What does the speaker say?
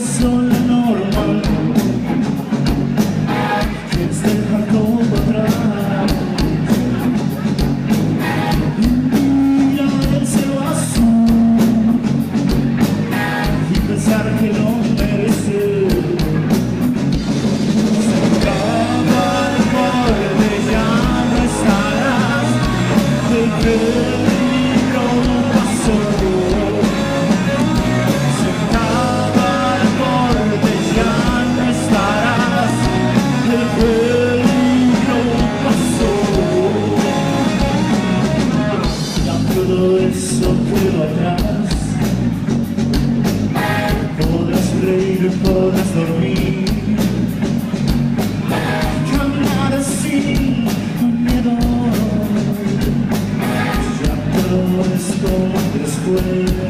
son la normal. Quieres dejar todo atrás. Y el cielo azul Y pensar que lo mereces Se acaba el borde, ya no estarás later for us to. Come out and see the score.